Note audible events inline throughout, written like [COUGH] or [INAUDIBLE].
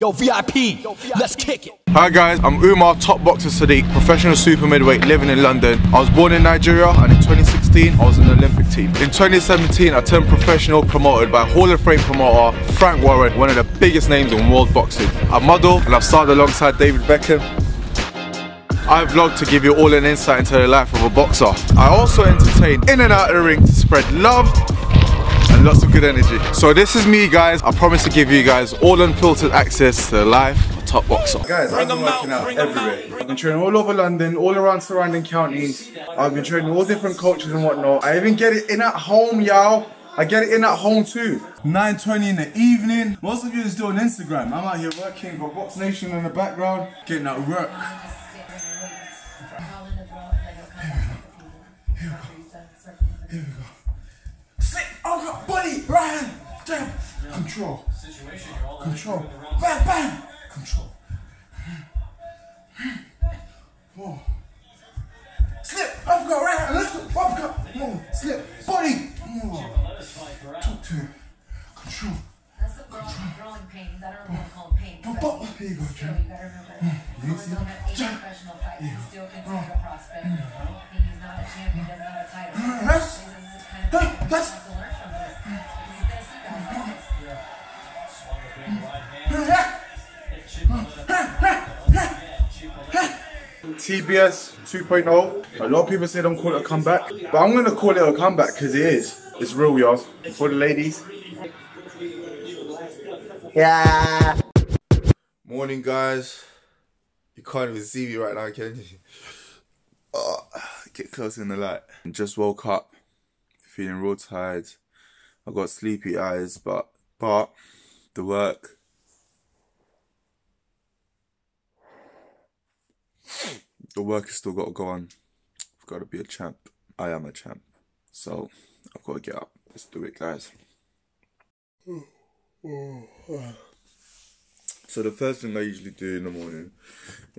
Yo, VIP, let's kick it. Hi guys, I'm Umar, top boxer Sadiq, professional super middleweight living in London. I was born in Nigeria and in 2016 I was the Olympic team. In 2017 I turned professional promoted by Hall of Fame promoter Frank Warren, one of the biggest names in world boxing. I model and I've started alongside David Beckham. I vlog to give you all an insight into the life of a boxer. I also entertain in and out of the ring to spread love and lots of good energy. So this is me guys. I promise to give you guys all unfiltered access to life of a top boxer. Guys, I've been working out everywhere. I've been training all over London, all around surrounding counties. I've been training all different cultures and whatnot. I even get it in at home, y'all. I get it in at home too. 9.20 in the evening. Most of you is doing Instagram. I'm out here working, got Box Nation in the background, getting that work. Oh God, buddy, right hand, jab, control, control, bang, bang, control. Whoa. Slip, uppercut, right hand, let's go, uppercut, move, slip, body, move. Two, two, control. That's the growing, growing pains. I don't know what to call them pains. Boom, but. Here you go, Jim. you gotta remember, You Cohen see? don't have eight Jump. professional fights. He's still Mm. considered a prospect. He's not a champion, doesn't have a title. That's- This is kind of that- thing that that's- TBS 2.0. A lot of people say don't call it a comeback, but I'm gonna call it a comeback because it is. It's real, y'all. For the ladies. Yeah. Morning, guys. You can't even see me right now, can you? Oh, [LAUGHS] get close in the light. Just woke up, feeling real tired. I got sleepy eyes, but but the work. The work has still got to go on. I've got to be a champ. I am a champ. So I've got to get up. Let's do it, guys. So the first thing I usually do in the morning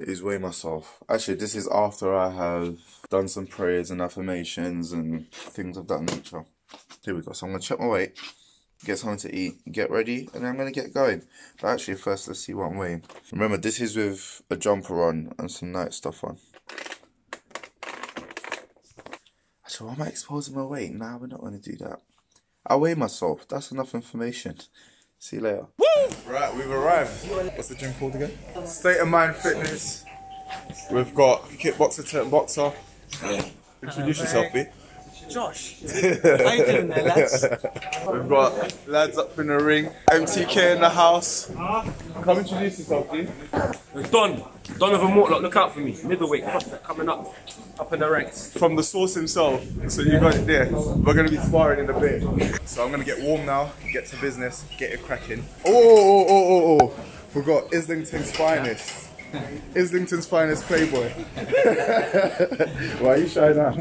is weigh myself. Actually, this is after I have done some prayers and affirmations and things of that nature. Here we go. So I'm gonna check my weight, get something to eat, get ready, and then I'm gonna get going. But actually, first let's see what I'm weighing. Remember, this is with a jumper on and some night stuff on. Actually, why am I exposing my weight? Nah, we're not gonna do that. I weigh myself. That's enough information. See you later. Right, we've arrived. What's the gym called again? State of Mind Fitness. We've got kickboxer turned boxer. Introduce yourself, B. Josh, how you doing there, lads? We've got lads up in the ring. MTK in the house. Come introduce yourself, B. Don, Donovan Mortlock, look out for me. Middleweight prospect coming up, up in the ranks. From the source himself. So you got it there. We're gonna be sparring in a bit. So I'm gonna get warm now, get to business, get it cracking. Oh, oh, oh, oh, oh. Forgot Islington's finest. [LAUGHS] Islington's finest playboy. [LAUGHS] Why are you shy now? [LAUGHS]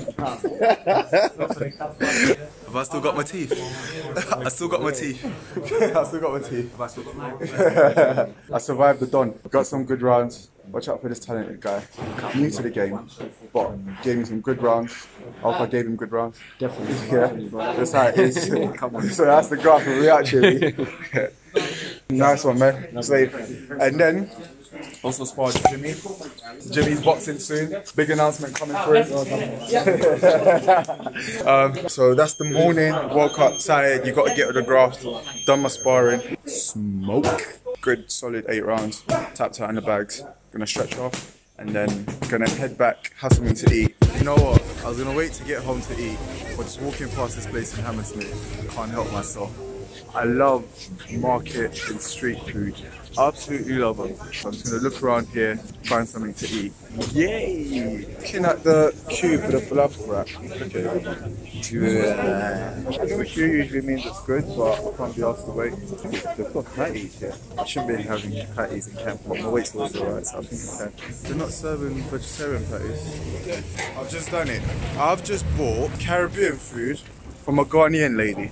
Have I still got my teeth? I still got my teeth. I still got my teeth. I survived the Don. Got some good rounds. Watch out for this talented guy. New to the game, but gave me some good rounds. I hope I gave him good rounds. Definitely. Yeah, that's how it is. so that's the graph of reaction. nice one, man. Safe. And then also sparred Jimmy. Jimmy's boxing soon. Big announcement coming through. [LAUGHS] um, so that's the morning. Woke up tired. You got to get with the graft. Done my sparring. Smoke. Good solid eight rounds. Tapped out in the bags. Gonna stretch off. And then gonna head back, have something to eat. You know what? I was gonna wait to get home to eat, but just walking past this place in Hammersmith, can't help myself. I love market and street food. Absolutely love them. So I'm just gonna look around here, find something to eat. Yay! Looking at the queue for the falafel wrap. Okay. Yeah. The queue usually means it's good, but I can't be asked to wait. They've got patties here. I shouldn't be having patties in camp, but my weight's always alright, so I think I can. They're not serving vegetarian patties. I've just done it. I've just bought Caribbean food from a Ghanaian lady.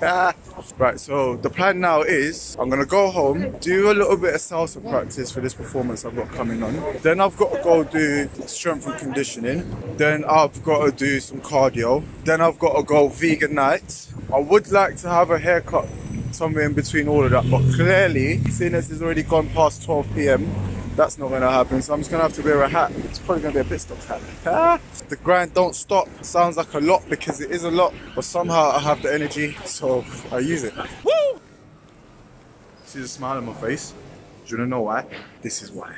Right, so the plan now is I'm gonna go home, do a little bit of salsa practice for this performance I've got coming on. Then I've got to go do strength and conditioning. Then I've got to do some cardio. Then I've got to go vegan night. I would like to have a haircut somewhere in between all of that. But clearly, seeing as it's already gone past 12 p.m., that's not going to happen. So I'm just going to have to wear a hat. It's probably going to be a pit stop hat. The grind don't stop. Sounds like a lot because it is a lot, but somehow I have the energy, so I use it. Woo! See the smile on my face? Do you want to know why? This is why.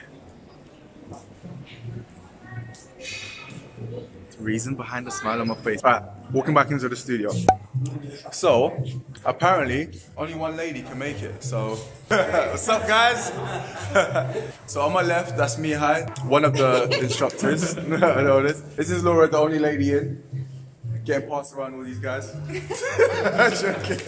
The reason behind the smile on my face. Alright, walking back into the studio. So, apparently, only one lady can make it. So, [LAUGHS] what's up, guys? [LAUGHS] so on my left, that's me. Hi, one of the instructors. [LAUGHS] I know this. This is Laura, the only lady in. Getting passed around all these guys. Joking.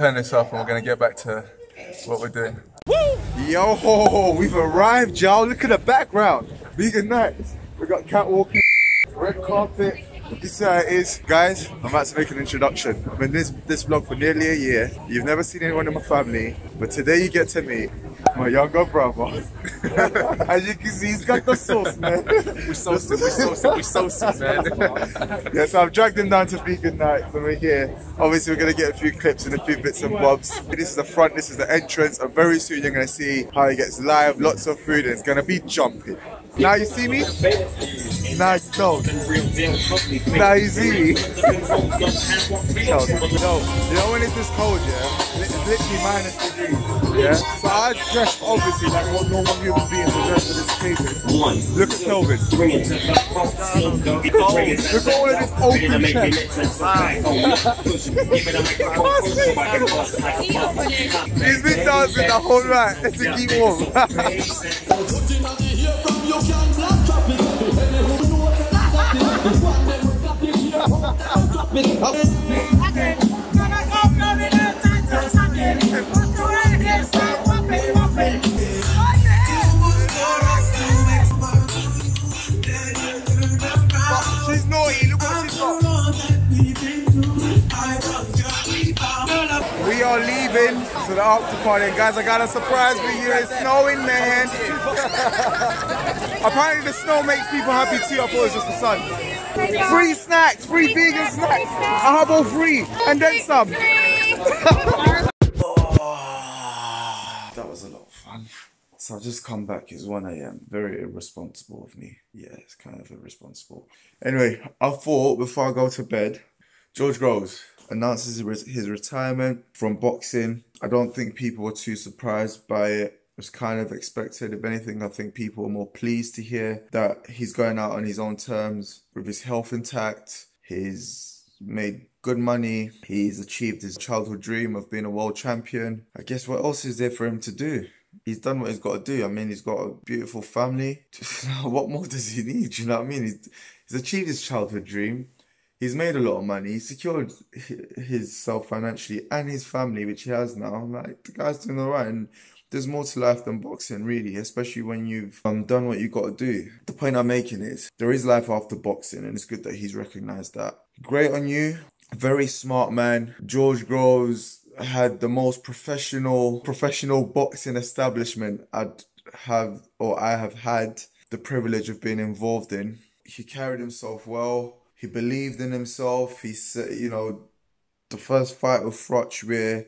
Turn this off and we're gonna get back to what we're doing. Yo, we've arrived, y'all. Look at the background. Vegan nights. We got catwalking, red carpet. This uh, is, guys, I'm about to make an introduction. I'm in this, this vlog for nearly a year. You've never seen anyone in my family, but today you get to meet my younger brother. As you can see, he's got the sauce, man. We're saucy, we saucy, we saucy, man. Yeah, so I've dragged him down to Vegan Night and we're here. Obviously, we're going to get a few clips and a few bits and bobs. This is the front, this is the entrance, and very soon you're going to see how he gets live, lots of food, and it's going to be jumping. Now you see me? Now you don't. Now you see me? Yo, yo, you know when it's this cold, yeah? It's literally minus degrees, yeah? So I dress obviously like what normal human beings would dress for this occasion. Look at Kelvin. Look at all of this open chest. He's been dancing the whole night to keep warm. We are leaving to the after party. Guys, I got a surprise for you. It's snowing, man. [LAUGHS] Apparently the snow makes people happy too. I thought it was just the sun. Free snacks, free vegan snacks. I have all free. And then some. [LAUGHS] that was a lot of fun. So I've just come back. It's 1 a.m. Very irresponsible of me. Yeah, it's kind of irresponsible. Anyway, I thought before I go to bed, George Groves announces his retirement from boxing. I don't think people were too surprised by it. Was kind of expected. If anything, I think people were more pleased to hear that he's going out on his own terms with his health intact. He's made good money. He's achieved his childhood dream of being a world champion. I guess what else is there for him to do? He's done what he's got to do. I mean, he's got a beautiful family. [LAUGHS] what more does he need? You know what I mean? He's, he's achieved his childhood dream. He's made a lot of money. He's secured his self financially and his family, which he has now. Like the guy's doing all right, and there's more to life than boxing, really. Especially when you've um, done what you've got to do. The point I'm making is there is life after boxing, and it's good that he's recognised that. Great on you. Very smart man. George Groves had the most professional professional boxing establishment I'd have or I have had the privilege of being involved in. He carried himself well. He believed in himself. He said, you know, the first fight with Froch where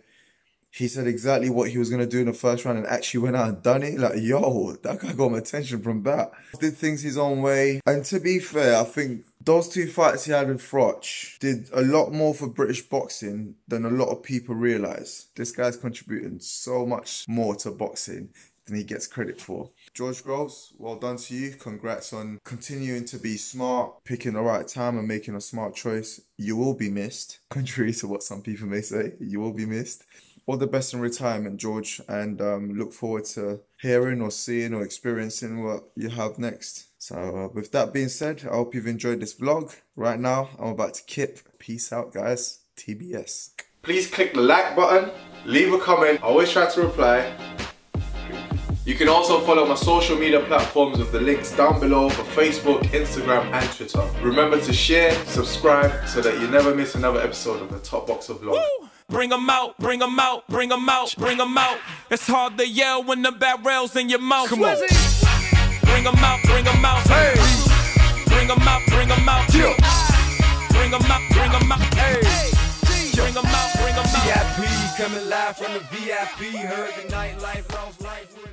he said exactly what he was gonna do in the first round and actually went out and done it. Like, yo, that guy got my attention from that. Did things his own way. And to be fair, I think those two fights he had with Froch did a lot more for British boxing than a lot of people realise. This guy's contributing so much more to boxing than he gets credit for. George Groves, well done to you. Congrats on continuing to be smart, picking the right time and making a smart choice. You will be missed, [LAUGHS] contrary to what some people may say. You will be missed. All the best in retirement, George, and um, look forward to hearing or seeing or experiencing what you have next. So, uh, with that being said, I hope you've enjoyed this vlog. Right now, I'm about to kip. Peace out, guys. TBS. Please click the like button, leave a comment. I always try to reply. You can also follow my social media platforms with the links down below for Facebook, Instagram, and Twitter. Remember to share, subscribe, so that you never miss another episode of the Top Boxer Vlog. Bring 'em out, bring 'em out, bring 'em out, bring 'em out. It's hard to yell when the barrel's in your mouth. Come on. Bring 'em out, bring 'em out. Hey. Bring 'em out, bring 'em out. Bring 'em out, bring 'em out. Hey. Bring 'em out, bring 'em out. VIP coming live from the VIP. Heard the nightlife, lost life.